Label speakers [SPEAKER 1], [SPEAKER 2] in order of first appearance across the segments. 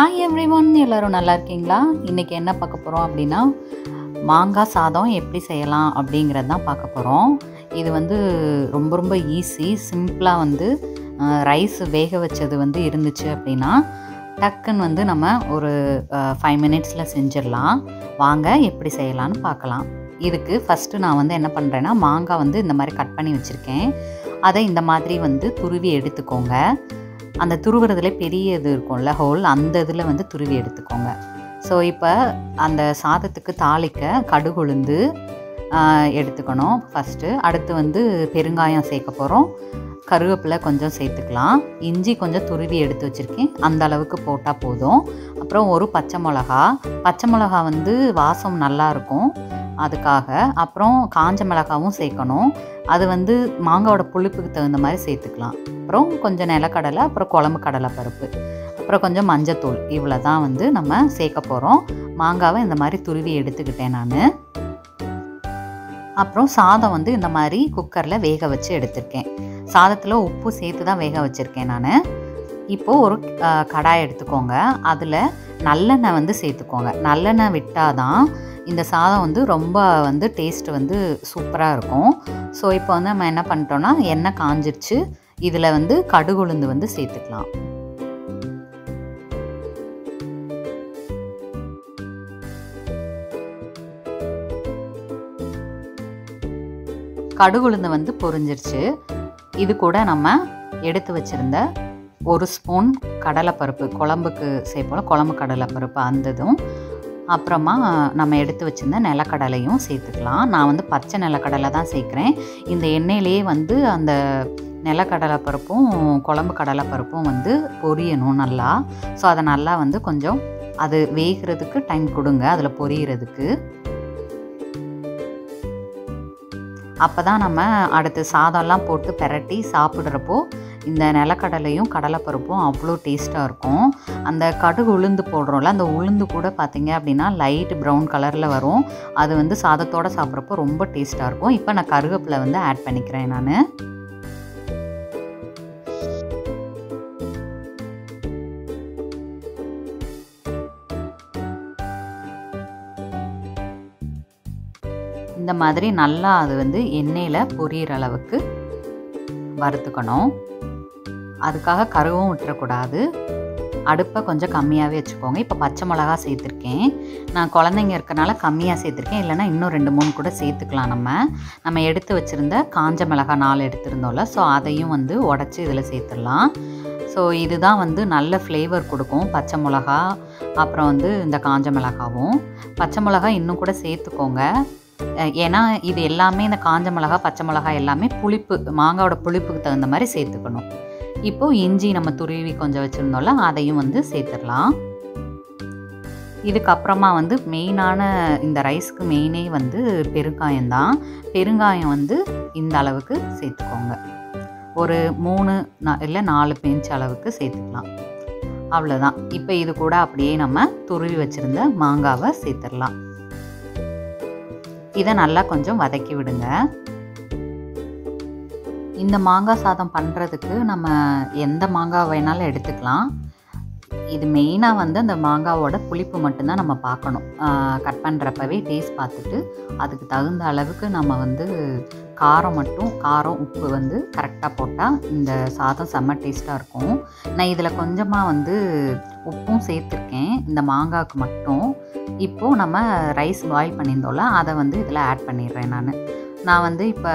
[SPEAKER 1] Hi every one எல்லோரும் நல்லா இருக்கீங்களா? இன்றைக்கி என்ன பார்க்க போகிறோம் அப்படின்னா மாங்காய் சாதம் எப்படி செய்யலாம் அப்படிங்கிறது தான் பார்க்க போகிறோம் இது வந்து ரொம்ப ரொம்ப ஈஸி சிம்பிளாக வந்து ரைஸ் வேக வச்சது வந்து இருந்துச்சு அப்படின்னா டக்குன்னு வந்து நம்ம ஒரு ஃபைவ் மினிட்ஸில் செஞ்சிடலாம். வாங்க எப்படி செய்யலான்னு பார்க்கலாம். இதுக்கு ஃபஸ்ட்டு நான் வந்து என்ன பண்ணுறேன்னா மாங்காய் வந்து இந்த மாதிரி கட் பண்ணி வச்சுருக்கேன். அதை இந்த மாதிரி வந்து துருவி எடுத்துக்கோங்க. அந்த துருவுறதுல பெரிய இது இருக்கும்ல ஹோல் அந்த இதில் வந்து துருவி எடுத்துக்கோங்க. ஸோ இப்போ அந்த சாதத்துக்கு தாளிக்க கடுகுளுந்து எடுத்துக்கணும் ஃபஸ்ட்டு அடுத்து வந்து பெருங்காயம் சேர்க்க போகிறோம் கருவேப்பிலை கொஞ்சம் சேர்த்துக்கலாம். இஞ்சி கொஞ்சம் துருவி எடுத்து வச்சுருக்கேன். அந்த அளவுக்கு போட்டால் போதும். அப்புறம் ஒரு பச்சை மிளகா. பச்சை மிளகா வந்து வாசம் நல்லாயிருக்கும் அதுக்காக அப்புறம் காஞ்ச மிளகாவும் சேர்க்கணும். அது வந்து மாங்காவோட புளிப்புக்கு தகுந்த மாதிரி சேர்த்துக்கலாம். அப்புறம் கொஞ்சம் நிலக்கடலை அப்புறம் குழம்பு கடலை பருப்பு அப்புறம் கொஞ்சம் மஞ்சத்தூள். இவ்வளோ தான் வந்து நம்ம சேர்க்க போகிறோம் மாங்காவை இந்த மாதிரி துருவி எடுத்துக்கிட்டேன் நான். அப்புறம் சாதம் வந்து இந்த மாதிரி குக்கரில் வேக வச்சு எடுத்திருக்கேன். சாதத்தில் உப்பு சேர்த்து தான் வேக வச்சுருக்கேன் நான். இப்போது ஒரு கடாய் எடுத்துக்கோங்க. அதில் நல்லெண்ணெய் வந்து சேர்த்துக்கோங்க. நல்லெண்ணெய் விட்டால் தான் இந்த சாதம் வந்து ரொம்ப வந்து டேஸ்ட் வந்து சூப்பராக இருக்கும். ஸோ இப்போ வந்து நம்ம என்ன பண்ணிட்டோன்னா எண்ணெய் காஞ்சிருச்சு. இதில் வந்து கடுகுளுந்து வந்து சேர்த்துக்கலாம். கடுகுளுந்து வந்து பொரிஞ்சிருச்சு. இது கூட நம்ம எடுத்து வச்சுருந்த ஒரு ஸ்பூன் கடலைப்பருப்பு குழம்புக்கு சேர்ப்போம் குழம்பு கடலைப்பருப்பு அந்த இதுவும் அப்புறமா நம்ம எடுத்து வச்சுருந்த நிலக்கடலையும் சேர்த்துக்கலாம். நான் வந்து பச்சை நிலக்கடலை தான் சேர்க்குறேன். இந்த எண்ணெயிலேயே வந்து அந்த நிலக்கடலை பருப்பும் குழம்பு கடலை பருப்பும் வந்து பொரியணும் நல்லா. ஸோ அதை நல்லா வந்து கொஞ்சம் அது வேகிறதுக்கு டைம் கொடுங்க அதில் பொரியறதுக்கு. அப்போ தான் நம்ம அடுத்து சாதம்லாம் போட்டு பெரட்டி சாப்பிட்றப்போ இந்த நிலக்கடலையும் கடலைப்பருப்பும் அவ்வளோ டேஸ்ட்டாக இருக்கும். அந்த கடுகு உளுந்து போடுறோம்ல அந்த உளுந்து கூட பார்த்திங்க அப்படின்னா லைட் ப்ரௌன் கலரில் வரும். அது வந்து சாதத்தோடு சாப்பிட்றப்போ ரொம்ப டேஸ்ட்டாக இருக்கும். இப்போ நான் கருவேப்பிலை வந்து ஆட் பண்ணிக்கிறேன் நான். இந்த மாதிரி நல்லா அது வந்து எண்ணெயில் பொரியிற அளவுக்கு வறுத்துக்கணும். அதுக்காக கருவும் விட்டுறக்கூடாது. அடுப்பை கொஞ்சம் கம்மியாகவே வச்சுக்கோங்க. இப்போ பச்சை மிளகா சேர்த்துருக்கேன். நான் குழந்தைங்க இருக்கனால கம்மியாக சேர்த்துருக்கேன். இல்லைனா இன்னும் ரெண்டு மூணு கூட சேர்த்துக்கலாம் நம்ம. நம்ம எடுத்து வச்சுருந்த காஞ்ச மிளகா நாலு எடுத்திருந்தோம்ல. ஸோ அதையும் வந்து உடச்சி இதில் சேர்த்துடலாம். ஸோ இதுதான் வந்து நல்ல ஃப்ளேவர் கொடுக்கும் பச்சை மிளகா அப்புறம் வந்து இந்த காஞ்ச மிளகாவும். பச்சை மிளகா இன்னும் கூட சேர்த்துக்கோங்க. ஏன்னா இது எல்லாமே இந்த காஞ்ச மிளகா பச்சை மிளகா எல்லாமே புளிப்பு மாங்காவோட புளிப்புக்கு தகுந்த மாதிரி சேர்த்துக்கணும். இப்போது இஞ்சி நம்ம துருவி கொஞ்சம் வச்சுருந்தோம்ல அதையும் வந்து சேர்த்துடலாம். இதுக்கப்புறமா வந்து மெயினான இந்த ரைஸ்க்கு மெயினே வந்து பெருங்காயம் தான் பெருங்காயம் வந்து இந்த அளவுக்கு சேர்த்துக்கோங்க. ஒரு மூணு இல்லை நாலு பெஞ்ச் அளவுக்கு சேர்த்துக்கலாம். அவ்வளோதான் இப்போ இது கூட அப்படியே நம்ம துருவி வச்சுருந்த மாங்காவை சேர்த்துடலாம். இதை நல்லா கொஞ்சம் வதக்கி விடுங்க. இந்த மாங்காய் சாதம் பண்ணுறதுக்கு நம்ம எந்த மாங்காய் வேணாலும் எடுத்துக்கலாம். இது மெயினாக வந்து அந்த மாங்காவோட புளிப்பு மட்டும்தான் நம்ம பார்க்கணும். கட் பண்ணுறப்பவே டேஸ்ட் பார்த்துட்டு அதுக்கு தகுந்த அளவுக்கு நம்ம வந்து காரம் மட்டும் காரம் உப்பு வந்து கரெக்டாக போட்டால் இந்த சாதம் செம்ம டேஸ்ட்டாக இருக்கும். நான் இதில் கொஞ்சமாக வந்து உப்பும் சேர்த்துருக்கேன். இந்த மாங்காய்க்கு மட்டும். இப்போது நம்ம ரைஸ் பாயில் பண்ணியிருந்தோம்ல அதை வந்து இதில் ஆட் பண்ணிடுறேன் நான். நான் வந்து இப்போ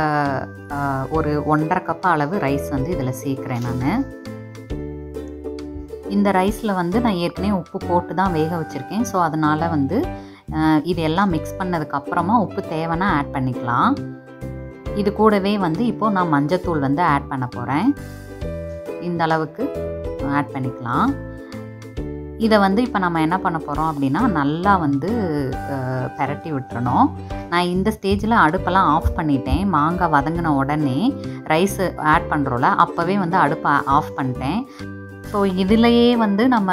[SPEAKER 1] ஒரு ஒன்றரை கப் அளவு ரைஸ் வந்து இதில் சேர்க்குறேன் நான். இந்த ரைஸில் வந்து நான் ஏற்கனவே உப்பு போட்டு தான் வேக வச்சுருக்கேன். ஸோ அதனால் வந்து இது எல்லாம் மிக்ஸ் பண்ணதுக்கப்புறமா உப்பு தேவைன்னா ஆட் பண்ணிக்கலாம். இது கூடவே வந்து இப்போது நான் மஞ்சத்தூள் வந்து ஆட் பண்ண போகிறேன் இந்த அளவுக்கு ஆட் பண்ணிக்கலாம். இதை வந்து இப்போ நம்ம என்ன பண்ண போகிறோம் அப்படின்னா நல்லா வந்து பெரட்டி விட்டுறணும். நான் இந்த ஸ்டேஜில் அடுப்பெல்லாம் ஆஃப் பண்ணிட்டேன். மாங்காய் வதங்கின உடனே ரைஸ் ஆட் பண்ணுறோம்ல அப்போவே வந்து அடுப்பை ஆஃப் பண்ணிட்டேன். ஸோ இதிலையே வந்து நம்ம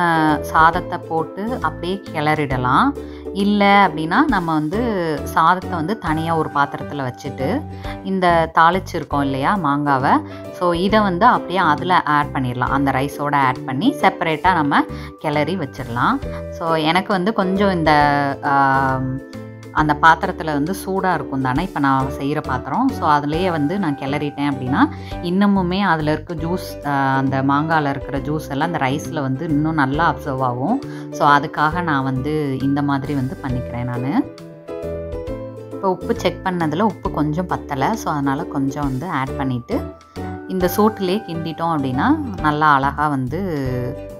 [SPEAKER 1] சாதத்தை போட்டு அப்படியே கிளறிடலாம். இல்லை அப்படின்னா நம்ம வந்து சாதத்தை வந்து தனியாக ஒரு பாத்திரத்தில் வச்சுட்டு இந்த தாளிச்சிருக்கோம் இல்லையா மாங்காவை. ஸோ இதை வந்து அப்படியே அதில் ஆட் பண்ணிடலாம் அந்த ரைஸோடு ஆட் பண்ணி செப்பரேட்டாக நம்ம கிளறி வச்சிடலாம் ஸோ எனக்கு வந்து கொஞ்சம் இந்த அந்த பாத்திரத்தில் வந்து சூடாக இருக்கும் தானே? இப்போ நான் செய்கிற பாத்திரம். ஸோ அதுலேயே வந்து நான் கிளறிட்டேன் அப்படின்னா இன்னமுமே அதில் இருக்க ஜூஸ் அந்த மாங்காயில் இருக்கிற ஜூஸ் எல்லாம் அந்த ரைஸில் வந்து இன்னும் நல்லா அப்சர்வ் ஆகும். ஸோ அதுக்காக நான் வந்து இந்த மாதிரி வந்து பண்ணிக்கிறேன் நான். இப்போ உப்பு செக் பண்ணதில் உப்பு கொஞ்சம் பத்தலை. ஸோ அதனால் கொஞ்சம் வந்து ஆட் பண்ணிவிட்டு இந்த சூட்டிலே கிண்டிட்டோம் அப்படின்னா நல்லா அழகாக வந்து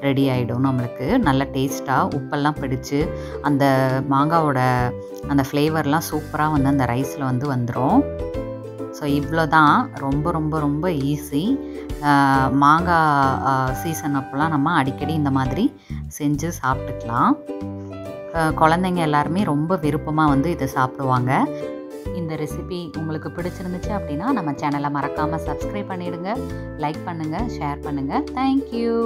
[SPEAKER 1] ரெடி ஆகிடும் நம்மளுக்கு. நல்ல டேஸ்ட்டாக உப்பெல்லாம் பிடிச்சி அந்த மாங்காவோட அந்த ஃப்ளேவர்லாம் சூப்பராக வந்து அந்த ரைஸில் வந்து வந்துடும் ஸோ இவ்வளோ தான் ரொம்ப ரொம்ப ரொம்ப ஈஸி மாங்காய் சீசன் அப்போலாம் நம்ம அடிக்கடி இந்த மாதிரி செஞ்சு சாப்பிட்டுக்கலாம். குழந்தைங்க எல்லாருமே ரொம்ப விருப்பமாக வந்து இதை சாப்பிடுவாங்க. இந்த ரெசிபி உங்களுக்கு பிடிச்சிருந்துச்சு அப்படின்னா நம்ம சேனலை மறக்காமல் சப்ஸ்கிரைப் பண்ணிவிடுங்க லைக் பண்ணுங்கள் ஷேர் பண்ணுங்கள் தேங்க்யூ